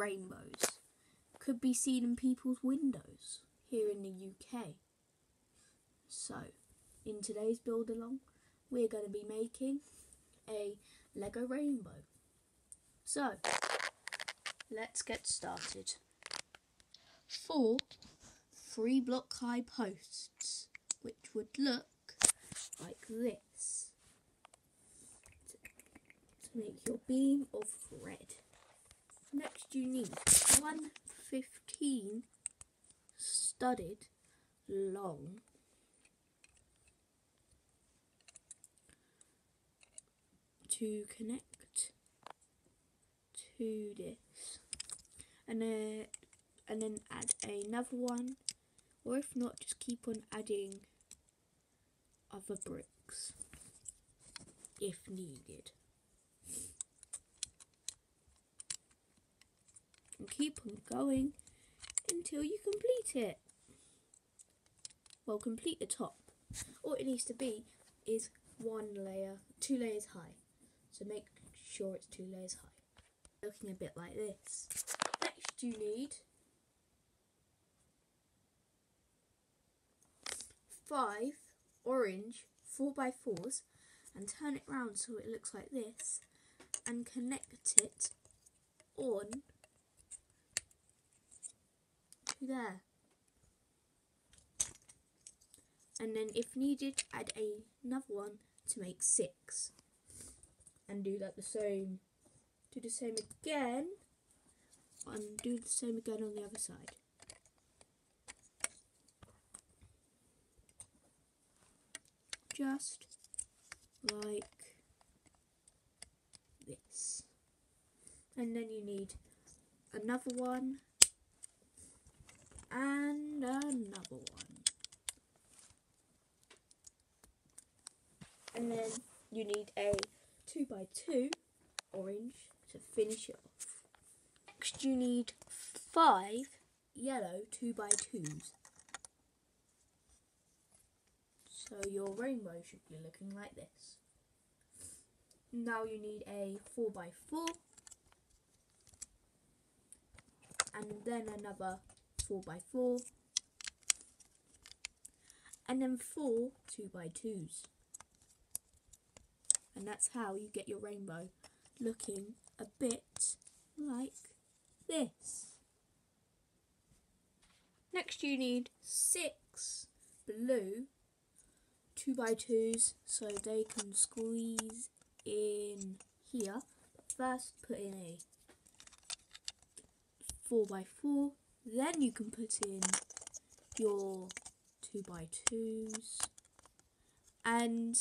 rainbows could be seen in people's windows here in the UK. So, in today's build along, we're going to be making a Lego rainbow. So, let's get started. Four three block high posts, which would look like this to make your beam of red. Next you need 115 studded long. To connect to this. And then and then add another one. Or if not just keep on adding other bricks if needed and keep on going until you complete it. Well complete the top all it needs to be is one layer two layers high. So make sure it's two layers high. Looking a bit like this. Next you need five orange 4x4s and turn it round so it looks like this and connect it on there. And then if needed add a, another one to make six. And do that the same. Do the same again and do the same again on the other side. just like this. And then you need another one and another one. And then you need a 2 by 2 orange to finish it off. Next you need 5 yellow 2 by 2s So your rainbow should be looking like this. Now you need a 4x4 and then another 4x4 and then four 2x2s. And that's how you get your rainbow looking a bit like this. Next you need six blue two by twos so they can squeeze in here. First put in a four by four, then you can put in your two by twos. And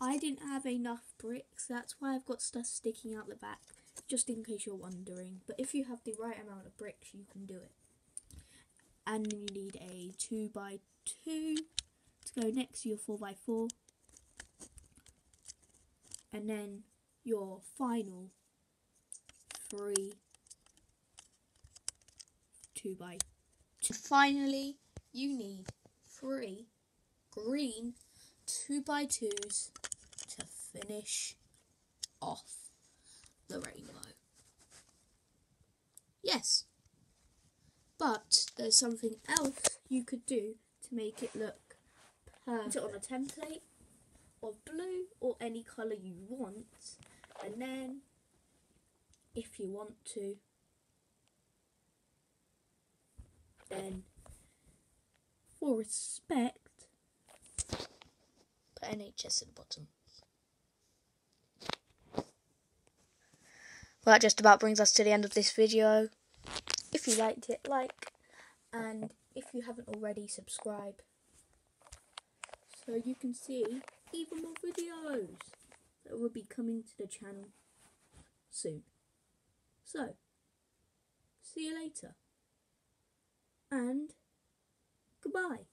I didn't have enough bricks, that's why I've got stuff sticking out the back, just in case you're wondering. But if you have the right amount of bricks, you can do it. And you need a two by two to go next to your 4x4 and then your final three 2x2. Finally, you need three green two by twos to finish off the rainbow. Yes, but there's something else you could do to make it look Put it on a template of blue or any colour you want and then if you want to then for respect put NHS at the bottom. Well that just about brings us to the end of this video. If you liked it, like and if you haven't already, subscribe so you can see even more videos that will be coming to the channel soon. So, see you later and goodbye.